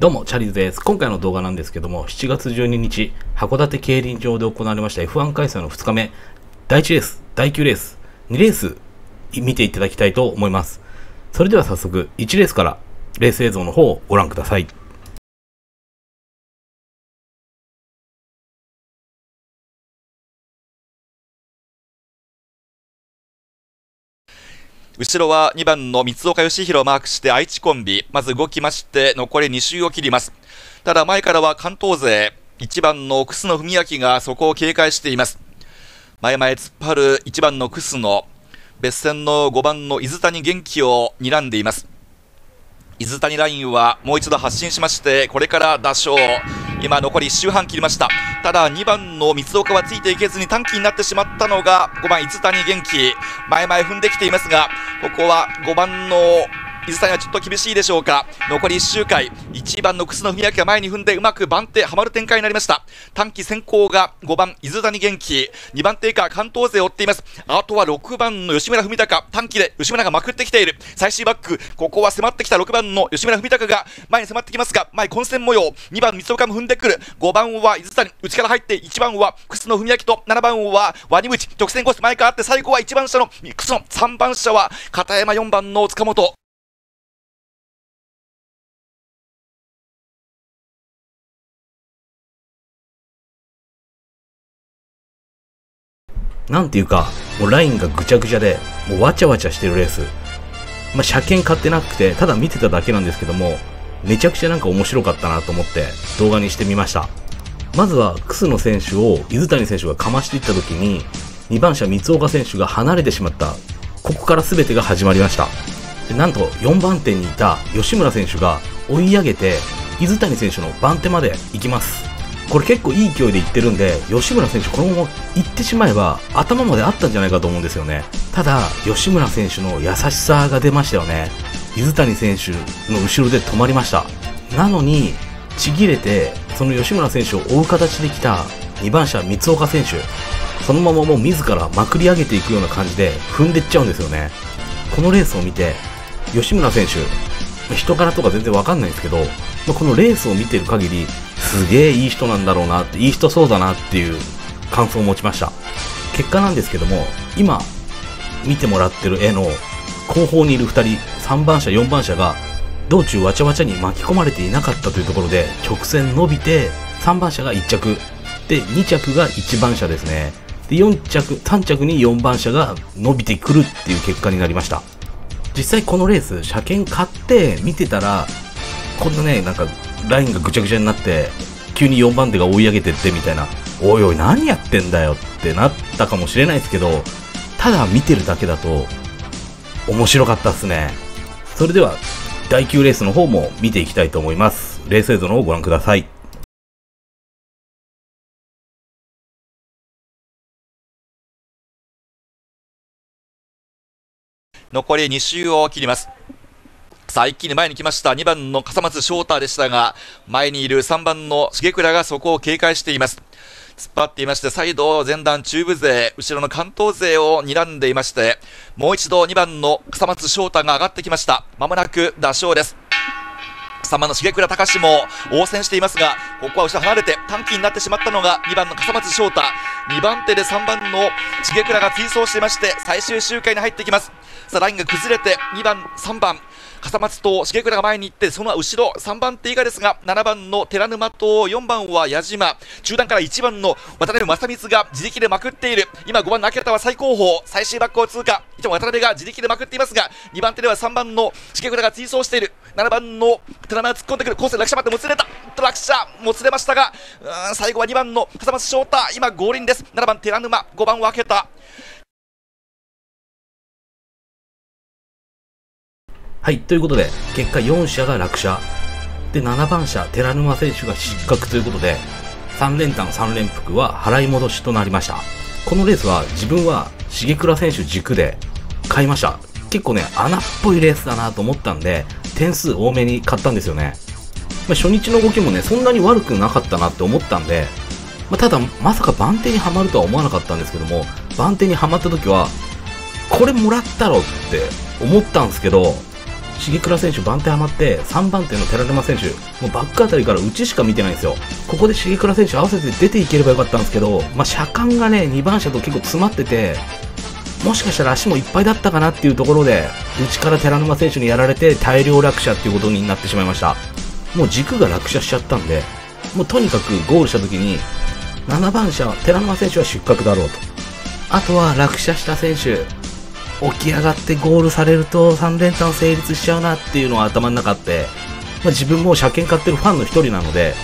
どうも、チャリズです。今回の動画なんですけども、7月12日、函館競輪場で行われました F1 開催の2日目、第1レース、第9レース、2レース、見ていただきたいと思います。それでは早速、1レースから、レース映像の方をご覧ください。後ろは2番の三岡義弘をマークして愛知コンビ、まず動きまして残り2周を切ります。ただ前からは関東勢、1番の楠野文明がそこを警戒しています。前々突っ張る1番の楠野、別線の5番の伊豆谷元気を睨んでいます。伊豆谷ラインはもう一度発進しまして、これから打賞。今残り1周半切りました。ただ2番の三岡はついていけずに短期になってしまったのが5番伊豆谷元気。前々踏んできていますが、ここは5番の水谷はちょっと厳しいでしょうか。残り1周回。1番の楠野文明が前に踏んでうまく番手はまる展開になりました。短期先行が5番伊豆谷元気。2番手以下関東勢を追っています。あとは6番の吉村文隆短期で吉村がまくってきている。最終バックここは迫ってきた。6番の吉村文隆が前に迫ってきますが前混戦模様。2番三岡も踏んでくる。5番は伊豆谷内から入って1番は楠野文明と7番はワニムチ。直線コース前からあって最後は1番車の楠野。3番車は片山4番の塚本。なんていうか、もうラインがぐちゃぐちゃで、もうわちゃわちゃしてるレース。まあ、車検買ってなくて、ただ見てただけなんですけども、めちゃくちゃなんか面白かったなと思って動画にしてみました。まずは、楠野選手を伊豆谷選手がかましていった時に、2番車三岡選手が離れてしまった。ここから全てが始まりました。でなんと4番手にいた吉村選手が追い上げて、伊豆谷選手の番手まで行きます。これ結構いい勢いでいってるんで、吉村選手このまま行ってしまえば頭まであったんじゃないかと思うんですよね。ただ、吉村選手の優しさが出ましたよね。水谷選手の後ろで止まりました。なのに、ちぎれて、その吉村選手を追う形で来た2番車三岡選手、そのままもう自らまくり上げていくような感じで踏んでっちゃうんですよね。このレースを見て、吉村選手、人柄とか全然わかんないんですけど、このレースを見てる限り、すげえいい人なんだろうなって、いい人そうだなっていう感想を持ちました。結果なんですけども、今見てもらってる絵の後方にいる2人、3番車、4番車が道中わちゃわちゃに巻き込まれていなかったというところで直線伸びて3番車が1着、で2着が1番車ですね。で4着、3着に4番車が伸びてくるっていう結果になりました。実際このレース、車検買って見てたら、こんなね、なんかラインがぐちゃぐちゃになって、急に4番手が追い上げてってみたいな、おいおい何やってんだよってなったかもしれないですけど、ただ見てるだけだと、面白かったっすね。それでは、第9レースの方も見ていきたいと思います。レース映像の方をご覧ください。残り2周を切ります。さあ、一気に前に来ました。2番の笠松翔太でしたが、前にいる3番の重倉がそこを警戒しています。突っ張っていまして、再度前段中部勢、後ろの関東勢を睨んでいまして、もう一度2番の笠松翔太が上がってきました。まもなく打賞です。3番の重倉隆も応戦していますが、ここは後ろ離れて短期になってしまったのが2番の笠松翔太。2番手で3番の重倉が追走していまして、最終周回に入ってきます。さあ、ラインが崩れて、2番、3番、笠松と重倉が前に行って、その後ろ、3番手以下ですが、7番の寺沼と4番は矢島、中段から1番の渡辺正光が自力でまくっている。今5番の秋田は最高峰、最終バックを通過。一応渡辺が自力でまくっていますが、2番手では3番の重倉が追走している。7番の寺沼が突っ込んでくる。コース落車待ってもつれた。落車もつれましたが、最後は2番の笠松翔太、今合輪です。7番寺沼、5番は開けた。はい、ということで、結果4社が落車。で、7番車、寺沼選手が失格ということで、3連単3連複は払い戻しとなりました。このレースは自分は重倉選手軸で買いました。結構ね、穴っぽいレースだなと思ったんで、点数多めに買ったんですよね。まあ、初日の動きもね、そんなに悪くなかったなって思ったんで、まあ、ただ、まさか番手にはまるとは思わなかったんですけども、番手にはまった時は、これもらったろって思ったんですけど、重倉選手番手はまって3番手の寺沼選手もうバックあたりから内しか見てないんですよここで重倉選手合わせて出ていければよかったんですけど、まあ、車間がね2番車と結構詰まっててもしかしたら足もいっぱいだったかなっていうところで内から寺沼選手にやられて大量落車っていうことになってしまいましたもう軸が落車しちゃったんでもうとにかくゴールした時に7番車寺沼選手は失格だろうとあとは落車した選手起き上がってゴールされると3連単成立しちゃうなっていうのは頭の中あって、まあ、自分も車検買ってるファンの一人なので、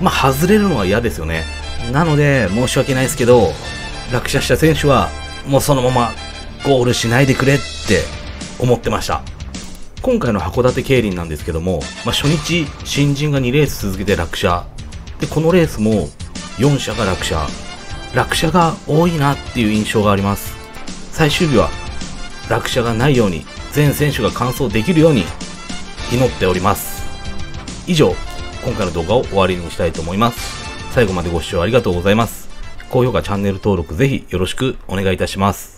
まあ、外れるのは嫌ですよね。なので、申し訳ないですけど、落車した選手は、もうそのままゴールしないでくれって思ってました。今回の函館競輪なんですけども、まあ、初日、新人が2レース続けて落車。で、このレースも4車が落車。落車が多いなっていう印象があります。最終日は落車がないように全選手が完走できるように祈っております以上今回の動画を終わりにしたいと思います最後までご視聴ありがとうございます高評価チャンネル登録ぜひよろしくお願いいたします。